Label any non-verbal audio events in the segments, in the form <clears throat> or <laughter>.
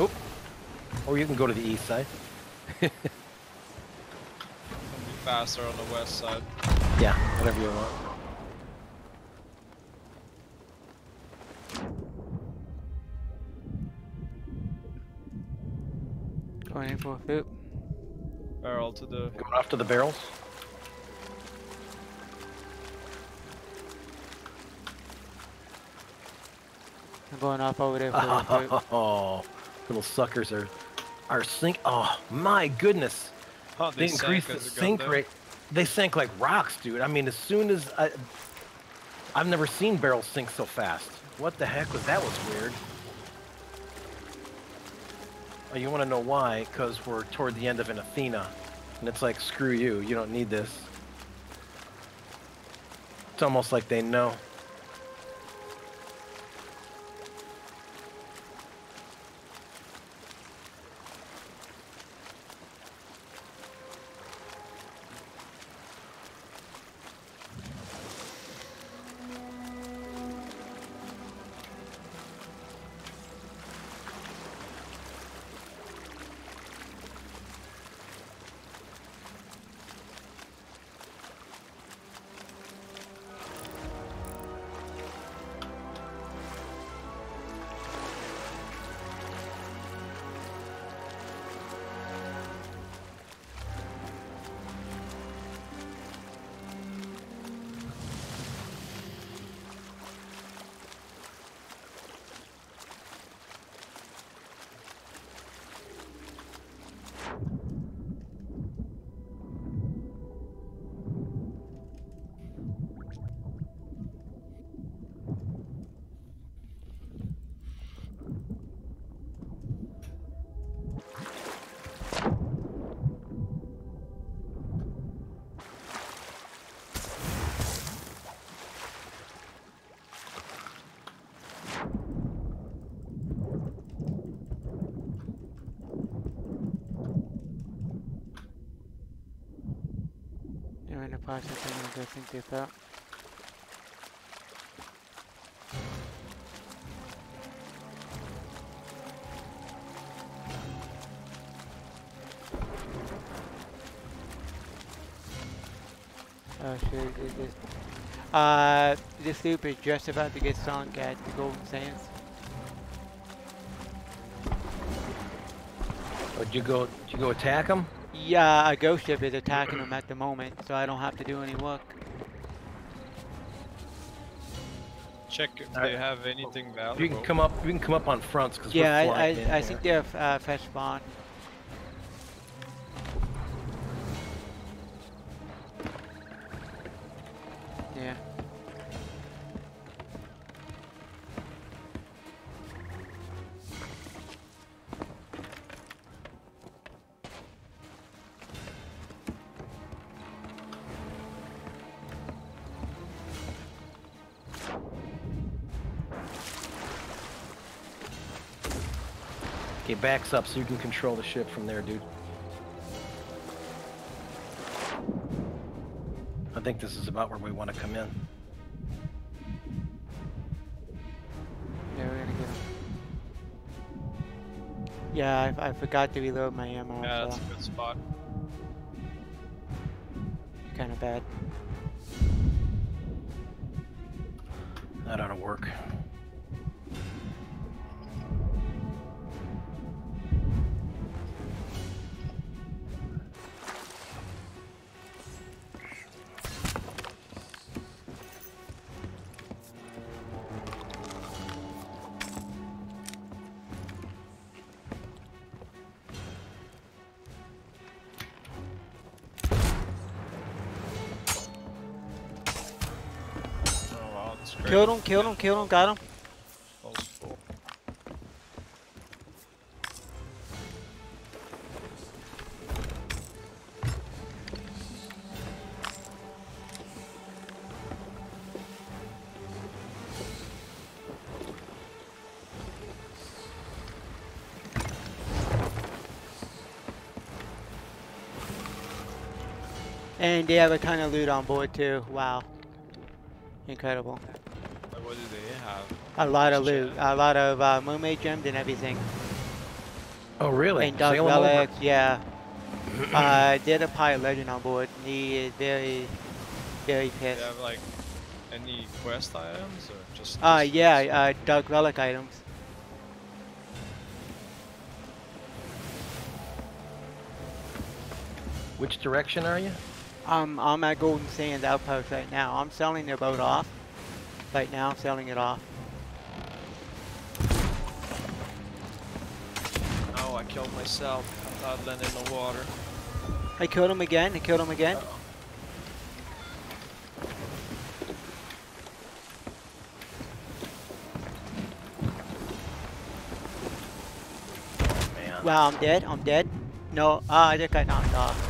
Oh. Or you can go to the east side. It'll be faster on the west side. Yeah, whatever you want. Going in for a foot. Barrel to the. Going off to the barrels. I'm going off over there for a foot. <laughs> Little suckers are are sink. Oh my goodness! Oh, They, they, increased sank the as it got sink rate. They sank like rocks, dude. I mean, as soon as I, I've never seen barrels sink so fast. What the heck was that? Was weird. Oh, you want to know why? Because we're toward the end of an Athena, and it's like, screw you. You don't need this. It's almost like they know. They're in the process think this out. Oh shit, it is. Uh, this sloop is just about to get sunk at the Golden Sands. Oh, did you go? Did you go attack them? Yeah, a ghost ship is attacking them at the moment, so I don't have to do any work. Check if Alright. they have anything valuable. You can come up. You can come up on fronts because Yeah, we're I, I, I think they're uh, fresh spawn. Okay, backs up so you can control the ship from there, dude. I think this is about where we want to come in. Yeah, we're gonna get him. Yeah, I, I forgot to reload my ammo, Yeah, so that's a good spot. kind of bad. That ought to work. Killed him, killed him, killed him, got him. And they have a ton of loot on board too. Wow. Incredible. Like, what do they have? A lot of loot. A lot of uh, mermaid gems and everything. Oh, really? and Doug Sail 'em over. Relic, yeah. uh, <clears throat> did a pirate legend on board. and He is very, very Do pissed. you have like any quest items or just? Uh, yeah, these? uh, Doug Relic items. Which direction are you? Um, I'm at Golden Sands Outpost right now. I'm selling their boat off. Right now, I'm selling it off. Oh, I killed myself. I thought I'd land in the water. I killed him again. I killed him again. Man. Wow, I'm dead. I'm dead. No, ah, I just got knocked off.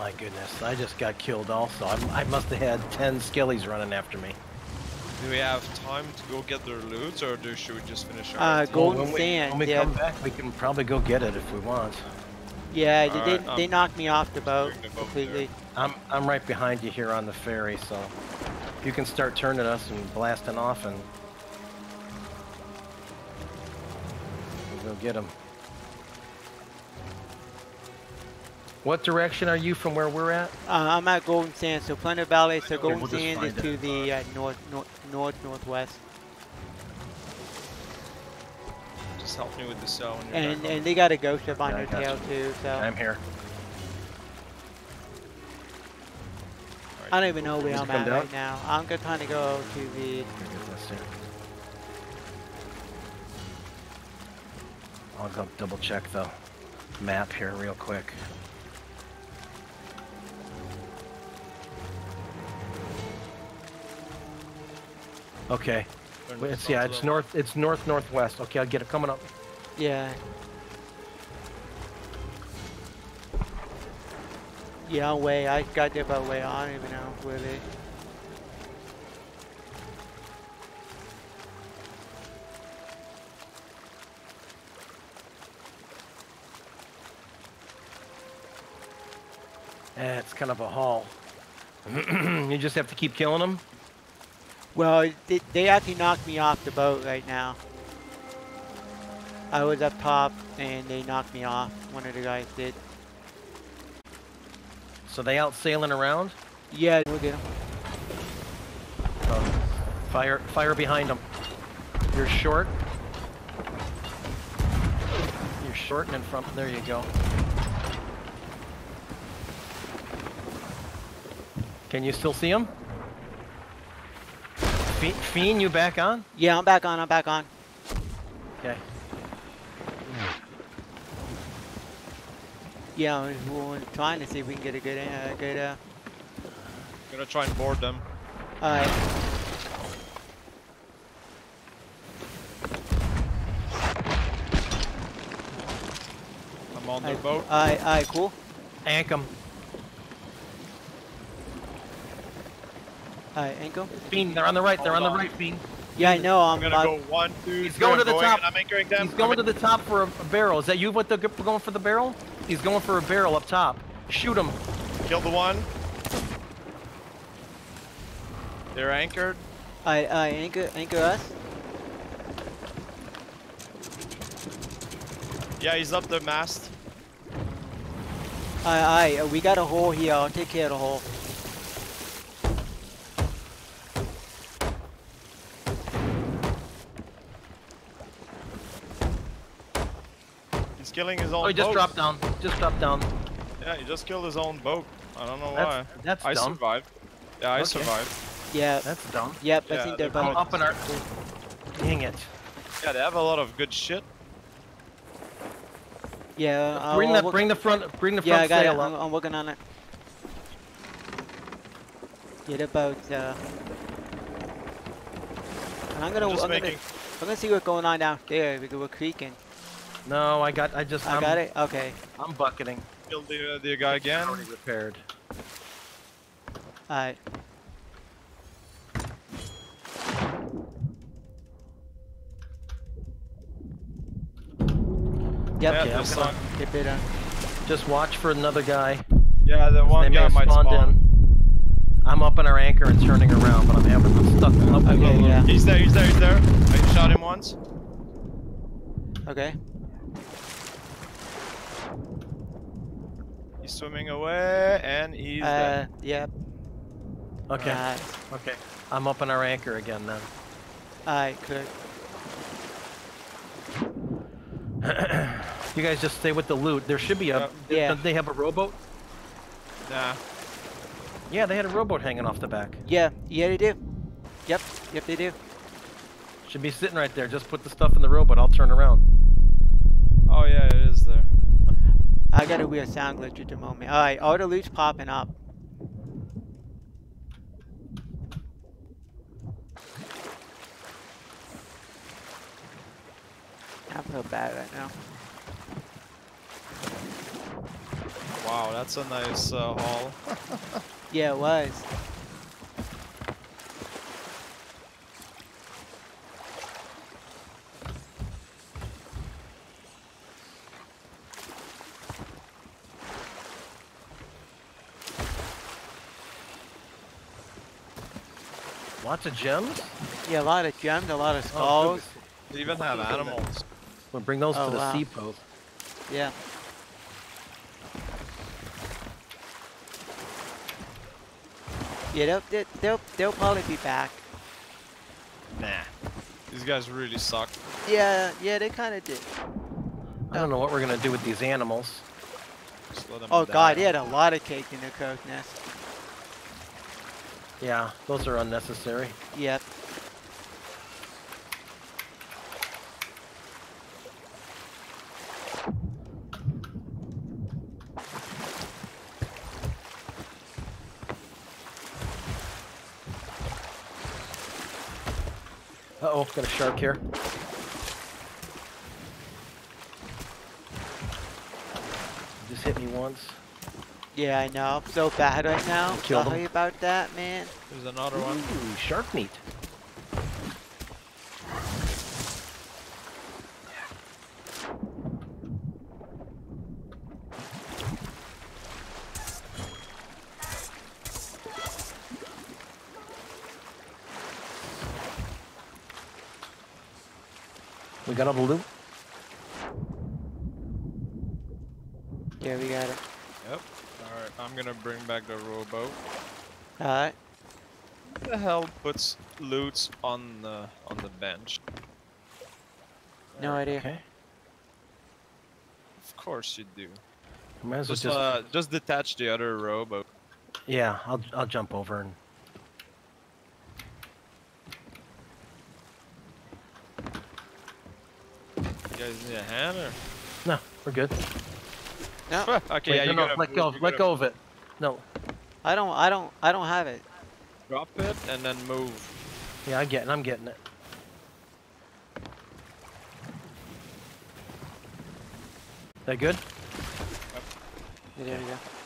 My goodness, I just got killed also. I'm, I must have had 10 skellies running after me. Do we have time to go get their loot, or do should we just finish our? Uh, routine? Golden when we, Sand, When we yeah. come back, we can probably go get it if we want. Yeah, they, Alright, they, um, they knocked me off the boat the boat completely. I'm, I'm right behind you here on the ferry, so you can start turning us and blasting off and we'll go get them. What direction are you from where we're at? Uh, I'm at Golden Sands, so Plunder Valley, so Okay, Golden we'll Sands is to it. the uh, north, north, north, northwest. Just help me with the cell. when you're And and they got a ghost ship on Yeah, I their got tail too, so I'm here. Alright. I don't even know where I'm come at down? right now. I'm gonna trying to go to the. Here, get this here. I'll go double check the map here real quick. Okay, Wait, it's yeah, it's the- north. It's north northwest. Okay, I'll get it coming up. Yeah. Yeah, way. I got there about way. I don't even know where they. Eh, it's kind of a haul. <clears throat> you just have to keep killing them. Well, they, they actually knocked me off the boat right now. I was up top and they knocked me off. One of the guys did. So they out sailing around. Yeah, we'll get. So fire, fire behind them. You're short. You're short and in front. There you go. Can you still see them? Fiend, you back on? Yeah, I'm back on. I'm back on. Okay. Yeah, we're, we're trying to see if we can get a good, uh, good. Uh, gonna try and board them. alright. I'm on their Alright, boat. alright, alright, cool. Ank them. Alright, ankle. Fiend, they're on the right. They're on Hold the right, Fiend. Yeah, I know. I'm, I'm gonna I'm go one, two, He's three, going to the going, top. I'm anchoring them. He's going I'm to the top for a, a barrel. Is that you with the g- going for the barrel? He's going for a barrel up top. Shoot him. Kill the one. They're anchored. I, I anchor, anchor us. Yeah, he's up the mast. Aye, aye, we got a hole here. I'll take care of the hole. He's killing his own Oh, he just boat. dropped down. Just dropped down. Yeah, he just killed his own boat. I don't know That's, why. that's I dumb. survived. Yeah, I Okay. survived. Yeah, That's dumb. yep, I think they're they're both. Up in our. Dang it. Yeah, they have a lot of good shit. Yeah, I'll, bring I'll that. work- Bring the front. Bring the Yeah, I front got it. sail I'm. I'm working on it. Get about. Uh, and I'm gonna. I'm just I'm, making. gonna I'm gonna see what's going on down there because we're creaking. No, I got. I just. I I'm, got it. Okay. I'm bucketing. Killed the, uh, the guy again. Already repaired. All right. Yep. Yeah, Okay, I'm gonna- one. Get bit on. Just watch for another guy. Yeah, the one guy might spawn. in. I'm up in our anchor and turning around, but I'm having. I'm stuck. Up Okay, again. yeah. He's there, he's there, he's there. I shot him once. Okay. He's swimming away, and he's Uh, dead. yep. Okay. Alright. Okay. I'm up in our anchor again then. Alright, <clears throat> good. You guys just stay with the loot. There should be a. Yep. Yeah. don't They have a rowboat. Nah. Yeah, they had a rowboat hanging off the back. Yeah, yeah, they do. Yep, yep, they do. Should be sitting right there. Just put the stuff in the rowboat. I'll turn around. Oh yeah, it is there. I got a weird sound glitch at the moment. Alright, all the loot's popping up. I feel bad right now. Wow, that's a nice uh, haul. <laughs> Yeah, it was. Lots of gems. Yeah, a lot of gems, a lot of Oh, skulls. good. They even have animals. We'll bring those Oh, to the wow. sea post. Yeah. Yeah, they'll, they- they'll, they'll probably be back. Nah. These guys really suck. Yeah, yeah, they kind of did. I don't know what we're gonna do with these animals. Just let them Oh die. god, he had a lot of cake in the crow's nest. Yeah, those are unnecessary. Yep. Uh oh, got a shark here. Just hit me once. Yeah, I know. I'm so bad right now. Killed Sorry him. about that, man. There's another one. Ooh, shark meat. We got all the loot? Yeah, we got it. Yep. Alright, I'm gonna bring back the rowboat. Alright. Who the hell puts loots on the on the bench? No idea. Okay. Of course you do. Might as well Just just, uh, just detach the other rowboat. yeah, I'll I'll jump over and You guys need a hand or? no, we're good. No, <laughs> okay, Wait, yeah, no, you no, gotta let go, you let gotta go of it. No, I don't, I don't, I don't have it. Drop it and then move. yeah, I get it. I'm getting it. That good? There we go.